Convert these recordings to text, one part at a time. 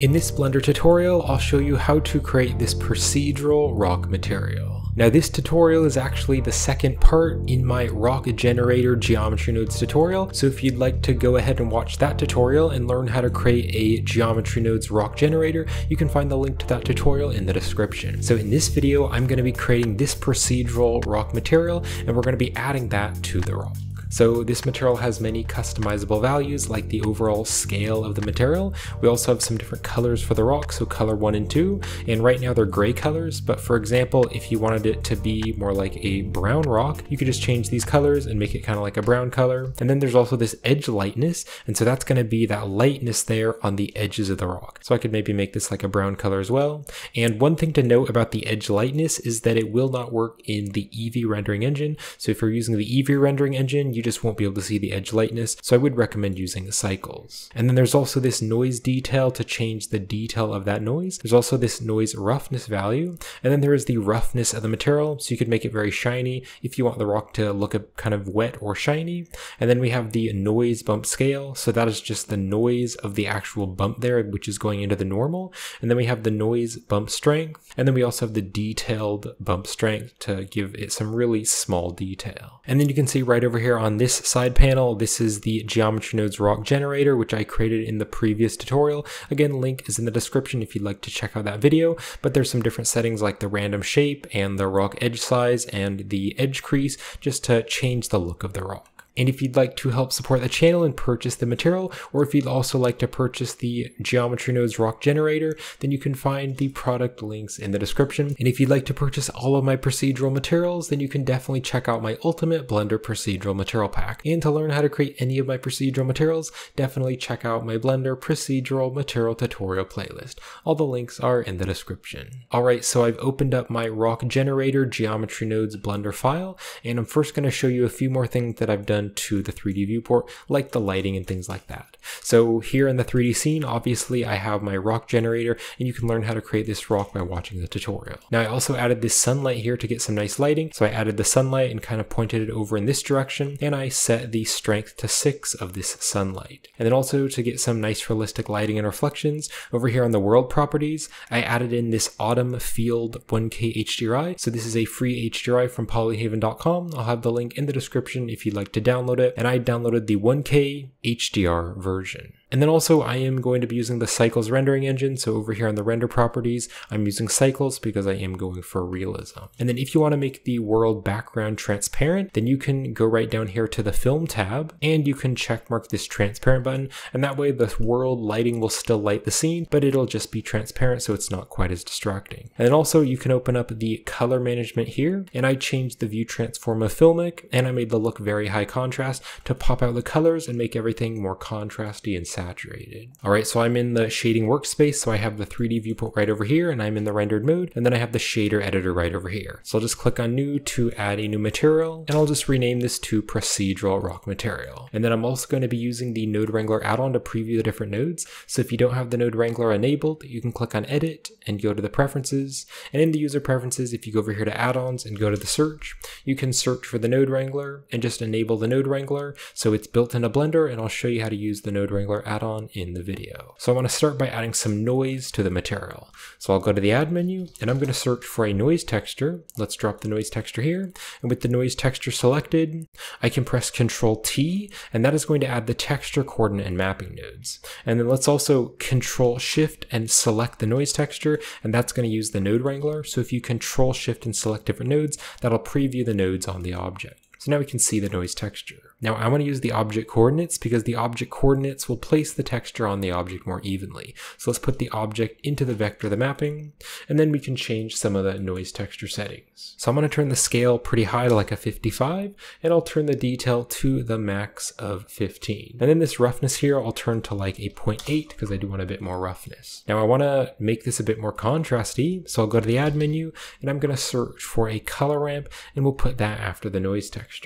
In this Blender tutorial, I'll show you how to create this procedural rock material. Now this tutorial is actually the second part in my rock generator geometry nodes tutorial, so if you'd like to go ahead and watch that tutorial and learn how to create a geometry nodes rock generator, you can find the link to that tutorial in the description. So in this video, I'm going to be creating this procedural rock material, and we're going to be adding that to the rock. So this material has many customizable values like the overall scale of the material. We also have some different colors for the rock, so color 1 and 2, and right now they're gray colors, but for example, if you wanted it to be more like a brown rock, you could just change these colors and make it kind of like a brown color. And then there's also this edge lightness, and so that's going to be that lightness there on the edges of the rock. So I could maybe make this like a brown color as well. And one thing to note about the edge lightness is that it will not work in the Eevee rendering engine. So if you're using the Eevee rendering engine, you just won't be able to see the edge lightness, so I would recommend using cycles. And then there's also this noise detail to change the detail of that noise. There's also this noise roughness value, and then there is the roughness of the material, so you could make it very shiny if you want the rock to look kind of wet or shiny. And then we have the noise bump scale, so that is just the noise of the actual bump there, which is going into the normal. And then we have the noise bump strength, and then we also have the detailed bump strength to give it some really small detail. And then you can see right over here on this side panel, this is the Geometry Nodes Rock Generator, which I created in the previous tutorial. Again, link is in the description if you'd like to check out that video, but there's some different settings like the random shape and the rock edge size and the edge crease just to change the look of the rock. And if you'd like to help support the channel and purchase the material, or if you'd also like to purchase the Geometry Nodes Rock Generator, then you can find the product links in the description. And if you'd like to purchase all of my procedural materials, then you can definitely check out my Ultimate Blender Procedural Material Pack. And to learn how to create any of my procedural materials, definitely check out my Blender Procedural Material Tutorial playlist. All the links are in the description. Alright, so I've opened up my Rock Generator Geometry Nodes Blender file, and I'm first going to show you a few more things that I've done to the 3D viewport, like the lighting and things like that. So here in the 3D scene, obviously I have my rock generator, and you can learn how to create this rock by watching the tutorial. Now I also added this sunlight here to get some nice lighting, so I added the sunlight and kind of pointed it over in this direction, and I set the strength to 6 of this sunlight. And then also to get some nice realistic lighting and reflections, over here on the world properties, I added in this autumn field 1K HDRI. So this is a free HDRI from polyhaven.com. I'll have the link in the description if you'd like to download download it, and I downloaded the 1K HDR version. And then also I am going to be using the Cycles rendering engine. So over here on the render properties, I'm using Cycles because I am going for realism. And then if you want to make the world background transparent, then you can go right down here to the film tab and you can check mark this transparent button. And that way the world lighting will still light the scene, but it'll just be transparent so it's not quite as distracting. And then also you can open up the color management here and I changed the view transform of Filmic and I made the look very high contrast to pop out the colors and make everything more contrasty and saturated. All right, so I'm in the shading workspace. So I have the 3D viewport right over here and I'm in the rendered mode. And then I have the shader editor right over here. So I'll just click on new to add a new material and I'll just rename this to procedural rock material. And then I'm also going to be using the node wrangler add-on to preview the different nodes. So if you don't have the node wrangler enabled, you can click on edit and go to the preferences. And in the user preferences, if you go over here to add-ons and go to the search, you can search for the node wrangler and just enable the node wrangler. So it's built in a Blender and I'll show you how to use the node wrangler add-on in the video. So I want to start by adding some noise to the material. So I'll go to the add menu and I'm going to search for a noise texture. Let's drop the noise texture here. And with the noise texture selected, I can press Control T and that is going to add the texture coordinate and mapping nodes. And then let's also Control Shift and select the noise texture and that's going to use the node wrangler. So if you Control Shift and select different nodes, that'll preview the nodes on the object. So now we can see the noise texture. Now I want to use the object coordinates because the object coordinates will place the texture on the object more evenly. So let's put the object into the vector the mapping, and then we can change some of the noise texture settings. So I'm going to turn the scale pretty high to like a 55, and I'll turn the detail to the max of 15. And then this roughness here, I'll turn to like a 0.8 because I do want a bit more roughness. Now I want to make this a bit more contrasty, so I'll go to the add menu, and I'm going to search for a color ramp, and we'll put that after the noise texture.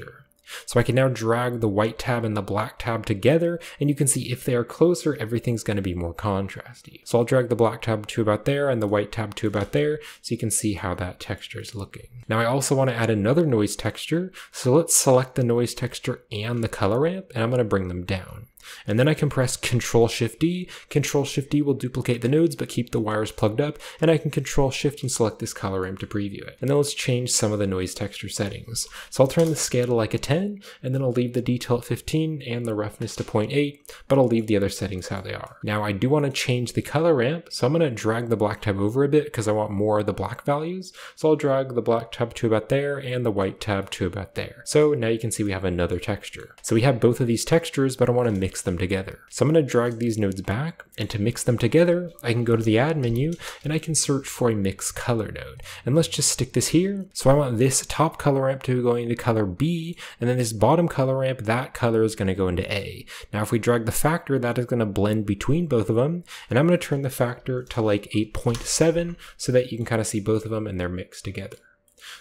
So I can now drag the white tab and the black tab together, and you can see if they are closer, everything's going to be more contrasty. So I'll drag the black tab to about there and the white tab to about there, so you can see how that texture is looking. Now I also want to add another noise texture, so let's select the noise texture and the color ramp, and I'm going to bring them down. And then I can press Control Shift D. Control Shift D will duplicate the nodes but keep the wires plugged up. And I can Control Shift and select this color ramp to preview it. And then let's change some of the noise texture settings. So I'll turn the scale to like a 10, and then I'll leave the detail at 15 and the roughness to 0.8, but I'll leave the other settings how they are. Now I do want to change the color ramp, so I'm going to drag the black tab over a bit because I want more of the black values. So I'll drag the black tab to about there and the white tab to about there. So now you can see we have another texture. So we have both of these textures, but I want to mix them together. So I'm going to drag these nodes back, and to mix them together, I can go to the add menu and I can search for a mix color node. And let's just stick this here. So I want this top color ramp to go into color B, and then this bottom color ramp, that color is going to go into A. Now if we drag the factor, that is going to blend between both of them, and I'm going to turn the factor to like 8.7 so that you can kind of see both of them and they're mixed together.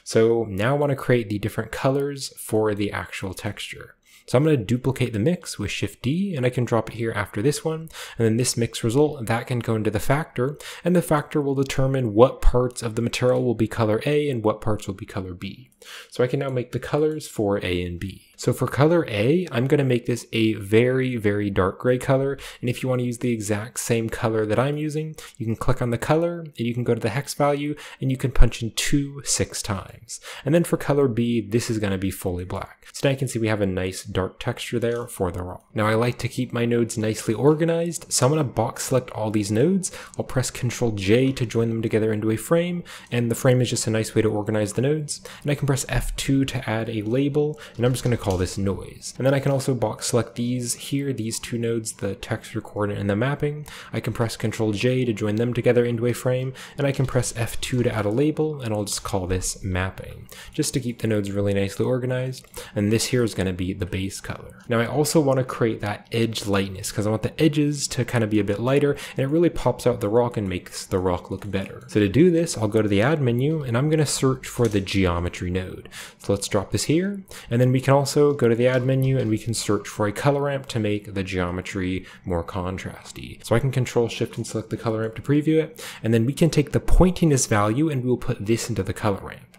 So now I want to create the different colors for the actual texture. So I'm going to duplicate the mix with Shift D and I can drop it here after this one. And then this mix result, that can go into the factor and the factor will determine what parts of the material will be color A and what parts will be color B. So I can now make the colors for A and B. So for color A, I'm going to make this a very, very dark gray color. And if you want to use the exact same color that I'm using, you can click on the color and you can go to the hex value and you can punch in two six times. And then for color B, this is going to be fully black. So now you can see we have a nice dark texture there for the rock. Now I like to keep my nodes nicely organized. So I'm going to box select all these nodes. I'll press Ctrl J to join them together into a frame. And the frame is just a nice way to organize the nodes. And I can press F2 to add a label. And I'm just going to call this noise. And then I can also box select these here, these two nodes, the texture coordinate and the mapping. I can press Ctrl J to join them together into a frame, and I can press F2 to add a label, and I'll just call this mapping, just to keep the nodes really nicely organized. And this here is going to be the base color. Now I also want to create that edge lightness, because I want the edges to kind of be a bit lighter, and it really pops out the rock and makes the rock look better. So to do this, I'll go to the add menu, and I'm going to search for the geometry node. So let's drop this here, and then we can also go to the add menu and we can search for a color ramp to make the geometry more contrasty. So I can control shift and select the color ramp to preview it. And then we can take the pointiness value and we will put this into the color ramp.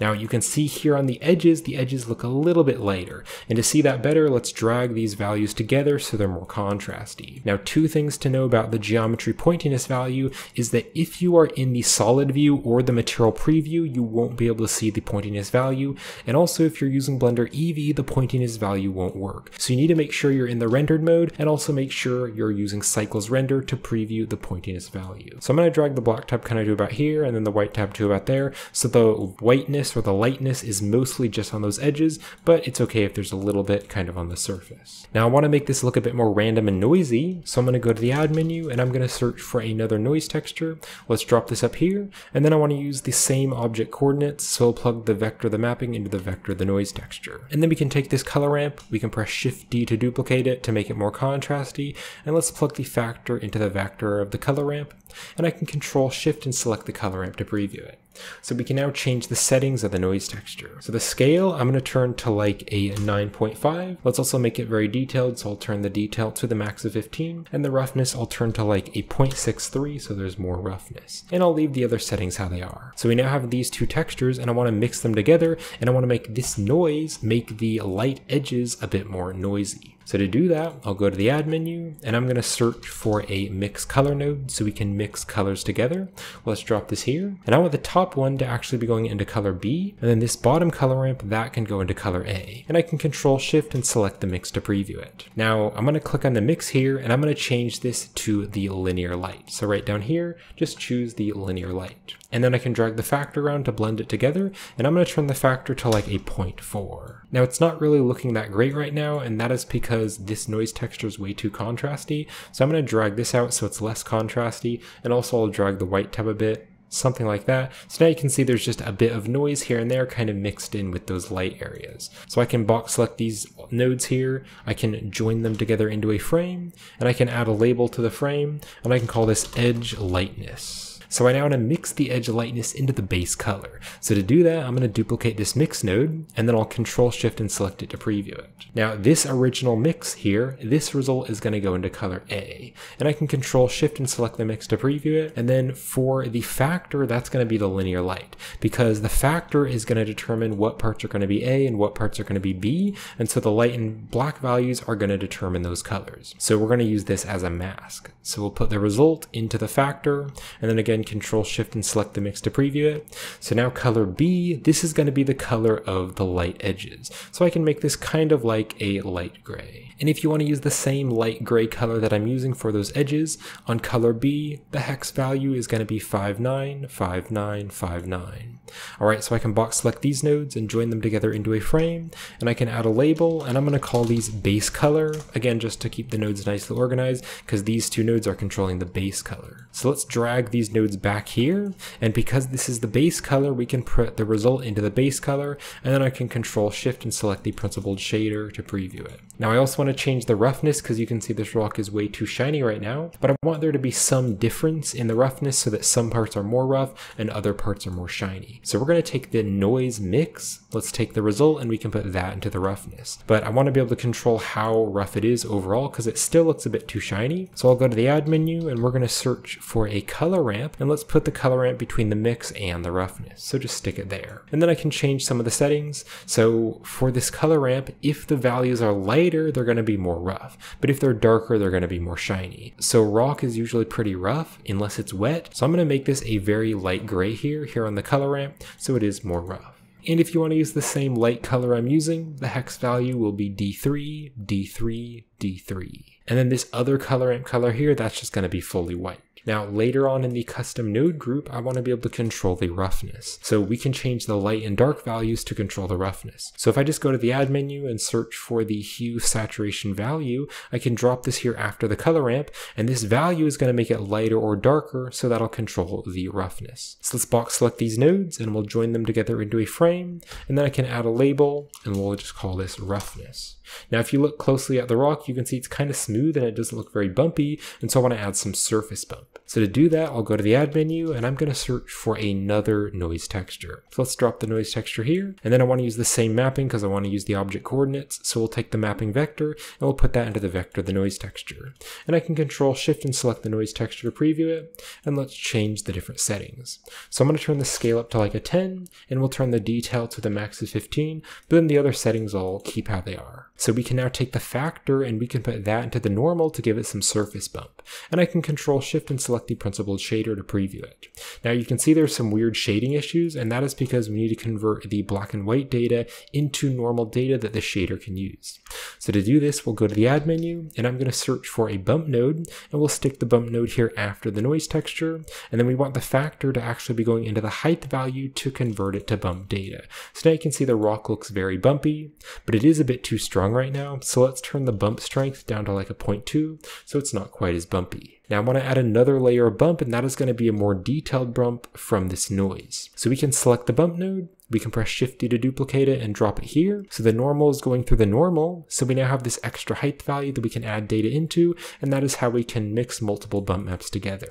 Now you can see here on the edges, the edges look a little bit lighter. And to see that better, let's drag these values together so they're more contrasty. Now two things to know about the geometry pointiness value is that if you are in the solid view or the material preview, you won't be able to see the pointiness value. And also if you're using Blender Eevee, the pointiness value won't work. So you need to make sure you're in the rendered mode and also make sure you're using Cycles Render to preview the pointiness value. So I'm going to drag the black tab kind of to about here and then the white tab to about there. So the white whiteness or the lightness is mostly just on those edges, but it's okay if there's a little bit kind of on the surface. Now I want to make this look a bit more random and noisy, so I'm going to go to the add menu and I'm going to search for another noise texture. Let's drop this up here, and then I want to use the same object coordinates, so I'll plug the vector the mapping into the vector of the noise texture. And then we can take this color ramp, we can press Shift D to duplicate it to make it more contrasty, and let's plug the factor into the vector of the color ramp, and I can control Shift and select the color ramp to preview it. So we can now change the settings of the noise texture. So the scale, I'm going to turn to like a 9.5. Let's also make it very detailed, so I'll turn the detail to the max of 15. And the roughness, I'll turn to like a 0.63, so there's more roughness. And I'll leave the other settings how they are. So we now have these two textures, and I want to mix them together, and I want to make this noise make the light edges a bit more noisy. So to do that, I'll go to the add menu and I'm going to search for a mix color node so we can mix colors together. Let's drop this here. And I want the top one to actually be going into color B. And then this bottom color ramp, that can go into color A. And I can control shift and select the mix to preview it. Now I'm going to click on the mix here and I'm going to change this to the linear light. So right down here, just choose the linear light. And then I can drag the factor around to blend it together, and I'm going to turn the factor to like a 0.4. Now it's not really looking that great right now, and that is because this noise texture is way too contrasty, so I'm going to drag this out so it's less contrasty, and also I'll drag the white tab a bit, something like that. So now you can see there's just a bit of noise here and there kind of mixed in with those light areas. So I can box select these nodes here, I can join them together into a frame, and I can add a label to the frame, and I can call this edge lightness. So I now want to mix the edge lightness into the base color. So to do that, I'm going to duplicate this mix node, and then I'll control shift and select it to preview it. Now this original mix here, this result is going to go into color A, and I can control shift and select the mix to preview it, and then for the factor, that's going to be the linear light, because the factor is going to determine what parts are going to be A and what parts are going to be B, and so the light and black values are going to determine those colors. So we're going to use this as a mask. So we'll put the result into the factor, and then again, control shift and select the mix to preview it. So now color B, this is going to be the color of the light edges. So I can make this kind of like a light gray. And if you want to use the same light gray color that I'm using for those edges, on color B, the hex value is going to be 595959. Alright, so I can box select these nodes and join them together into a frame, and I can add a label, and I'm going to call these base color, again just to keep the nodes nicely organized, because these two nodes are controlling the base color. So let's drag these nodes back here, and because this is the base color, we can put the result into the base color, and then I can control shift and select the principled shader to preview it. Now I also want to change the roughness, because you can see this rock is way too shiny right now, but I want there to be some difference in the roughness so that some parts are more rough and other parts are more shiny. So we're going to take the noise mix, let's take the result and we can put that into the roughness. But I want to be able to control how rough it is overall because it still looks a bit too shiny. So I'll go to the add menu and we're going to search for a color ramp and let's put the color ramp between the mix and the roughness. So just stick it there. And then I can change some of the settings. So for this color ramp, if the values are lighter, they're going to be more rough. But if they're darker, they're going to be more shiny. So rock is usually pretty rough unless it's wet. So I'm going to make this a very light gray here, here on the color ramp so it is more rough. And if you want to use the same light color I'm using, the hex value will be D3, D3, D3. And then this other color ramp color here, that's just going to be fully white. Now later on in the custom node group, I want to be able to control the roughness. So we can change the light and dark values to control the roughness. So if I just go to the add menu and search for the hue saturation value, I can drop this here after the color ramp, and this value is going to make it lighter or darker, so that'll control the roughness. So let's box select these nodes and we'll join them together into a frame, and then I can add a label and we'll just call this roughness. Now if you look closely at the rock, you can see it's kind of smooth and it doesn't look very bumpy, and so I want to add some surface bump. So to do that, I'll go to the add menu and I'm going to search for another noise texture. So let's drop the noise texture here. And then I want to use the same mapping because I want to use the object coordinates. So we'll take the mapping vector and we'll put that into the vector, the noise texture. And I can control shift and select the noise texture to preview it. And let's change the different settings. So I'm going to turn the scale up to like a 10 and we'll turn the detail to the max of 15. But then the other settings I'll keep how they are. So we can now take the factor and we can put that into the normal to give it some surface bump. And I can control shift and select the principled shader to preview it. Now you can see there's some weird shading issues and that is because we need to convert the black and white data into normal data that the shader can use. So to do this, we'll go to the add menu and I'm going to search for a bump node and we'll stick the bump node here after the noise texture. And then we want the factor to actually be going into the height value to convert it to bump data. So now you can see the rock looks very bumpy, but it is a bit too strong right now. So let's turn the bump strength down to like a 0.2 so it's not quite as bumpy. Now I want to add another layer of bump and that is going to be a more detailed bump from this noise. So we can select the bump node we can press Shift D to duplicate it and drop it here. So the normal is going through the normal. So we now have this extra height value that we can add data into, and that is how we can mix multiple bump maps together.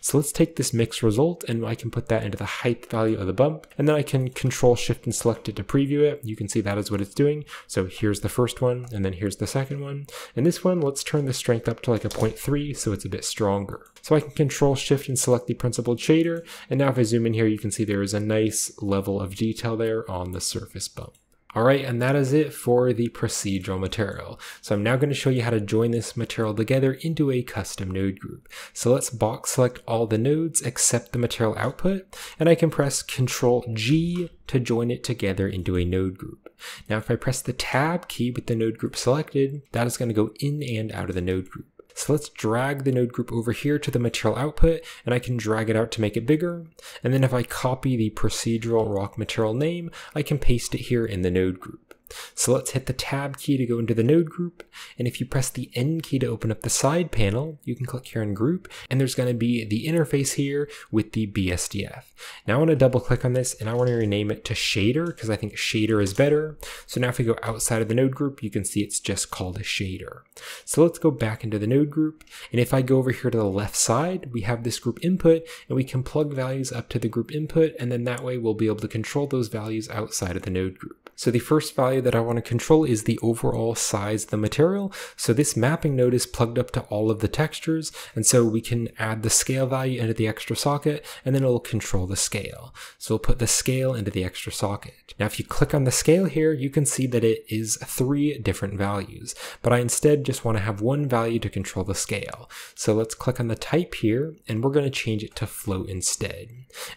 So let's take this mix result and I can put that into the height value of the bump, and then I can control Shift and select it to preview it. You can see that is what it's doing. So here's the first one, and then here's the second one. And this one, let's turn the strength up to like a 0.3 so it's a bit stronger. So I can control Shift and select the principled shader, and now if I zoom in here, you can see there is a nice level of detail detail there on the surface bump. Alright, and that is it for the procedural material. So I'm now going to show you how to join this material together into a custom node group. So let's box select all the nodes except the material output, and I can press Ctrl G to join it together into a node group. Now if I press the tab key with the node group selected, that is going to go in and out of the node group. So let's drag the node group over here to the material output and I can drag it out to make it bigger. And then if I copy the procedural rock material name, I can paste it here in the node group. So let's hit the tab key to go into the node group. And if you press the N key to open up the side panel, you can click here in group and there's going to be the interface here with the BSDF. Now I want to double click on this and I want to rename it to shader because I think shader is better. So now if we go outside of the node group, you can see it's just called a shader. So let's go back into the node group. And if I go over here to the left side, we have this group input and we can plug values up to the group input. And then that way we'll be able to control those values outside of the node group. So the first value that I want to control is the overall size of the material. So this mapping node is plugged up to all of the textures. And so we can add the scale value into the extra socket and then it'll control the scale. So we'll put the scale into the extra socket. Now, if you click on the scale here, you can see that it is three different values, but I instead just want to have one value to control the scale. So let's click on the type here and we're going to change it to float instead.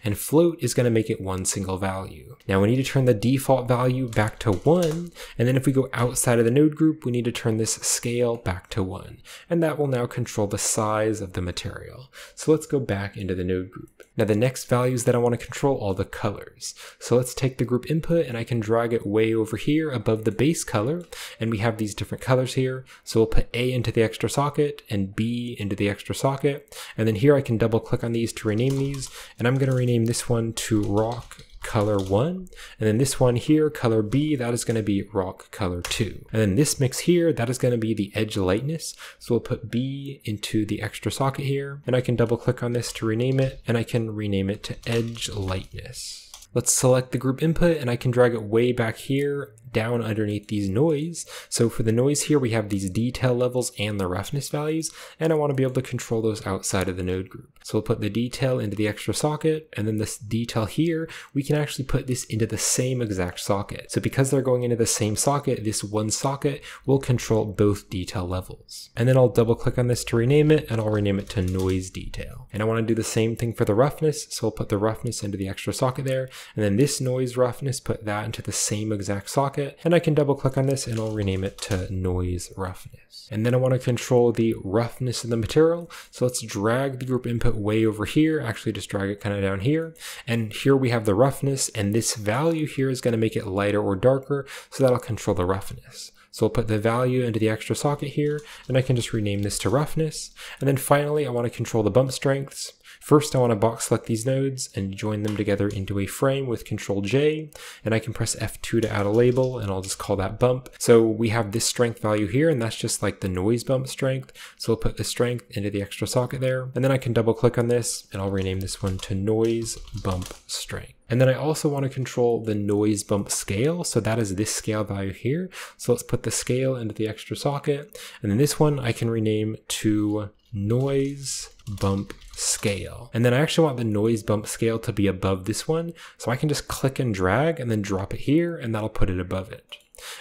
And float is going to make it one single value. Now we need to turn the default value back to one. And then if we go outside of the node group, we need to turn this scale back to one. And that will now control the size of the material. So let's go back into the node group. Now the next values that I want to control are the colors. So let's take the group input and I can drag it way over here above the base color. And we have these different colors here. So we'll put A into the extra socket and B into the extra socket. And then here I can double click on these to rename these. And I'm going to rename this one to rock color 1. And then this one here, color B, that is going to be rock color 2. And then this mix here, that is going to be the edge lightness. So we'll put B into the extra socket here. And I can double click on this to rename it. And I can rename it to edge lightness. Let's select the group input and I can drag it way back here down underneath these noise. So for the noise here, we have these detail levels and the roughness values, and I want to be able to control those outside of the node group. So we'll put the detail into the extra socket, and then this detail here, we can actually put this into the same exact socket. So because they're going into the same socket, this one socket will control both detail levels. And then I'll double click on this to rename it, and I'll rename it to noise detail. And I want to do the same thing for the roughness, so I'll put the roughness into the extra socket there, and then this noise roughness, put that into the same exact socket, it and I can double click on this and I'll rename it to noise roughness. And then I want to control the roughness of the material. So let's drag the group input way over here, actually just drag it kind of down here. And here we have the roughness and this value here is going to make it lighter or darker. So that'll control the roughness. So I'll put the value into the extra socket here, and I can just rename this to roughness. And then finally, I want to control the bump strengths. First, I want to box select these nodes and join them together into a frame with Control J, and I can press F2 to add a label, and I'll just call that bump. So we have this strength value here, and that's just like the noise bump strength. So we'll put the strength into the extra socket there, and then I can double click on this, and I'll rename this one to noise bump strength. And then I also want to control the noise bump scale. So that is this scale value here. So let's put the scale into the extra socket. And then this one I can rename to noise bump scale. And then I actually want the noise bump scale to be above this one. So I can just click and drag and then drop it here and that'll put it above it.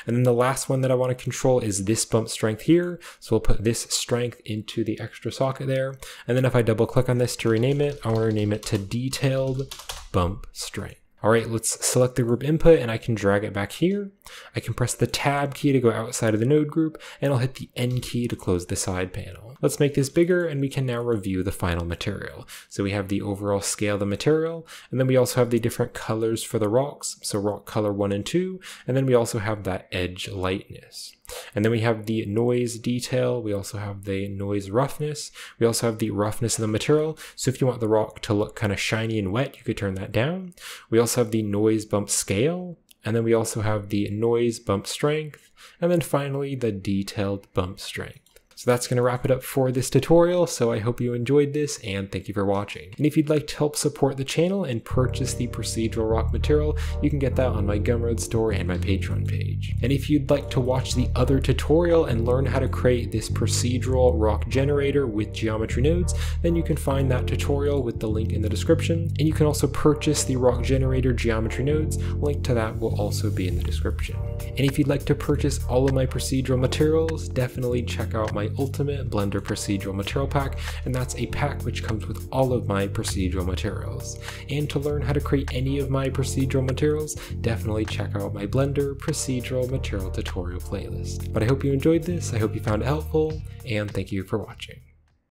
And then the last one that I want to control is this bump strength here. So we'll put this strength into the extra socket there. And then if I double click on this to rename it, I want to rename it to detailed bump strength. All right, let's select the group input and I can drag it back here. I can press the tab key to go outside of the node group and I'll hit the N key to close the side panel. Let's make this bigger and we can now review the final material. So we have the overall scale of the material and then we also have the different colors for the rocks. So rock color one and two, and then we also have that edge lightness. And then we have the noise detail. We also have the noise roughness. We also have the roughness of the material. So if you want the rock to look kind of shiny and wet, you could turn that down. We also have the noise bump scale. And then we also have the noise bump strength. And then finally, the detailed bump strength. So that's going to wrap it up for this tutorial, so I hope you enjoyed this and thank you for watching. And if you'd like to help support the channel and purchase the procedural rock material, you can get that on my Gumroad store and my Patreon page. And if you'd like to watch the other tutorial and learn how to create this procedural rock generator with geometry nodes, then you can find that tutorial with the link in the description. And you can also purchase the rock generator geometry nodes, link to that will also be in the description. And if you'd like to purchase all of my procedural materials, definitely check out my my Ultimate Blender Procedural Material Pack, and that's a pack which comes with all of my procedural materials. And to learn how to create any of my procedural materials, definitely check out my Blender Procedural Material Tutorial playlist. But I hope you enjoyed this, I hope you found it helpful, and thank you for watching.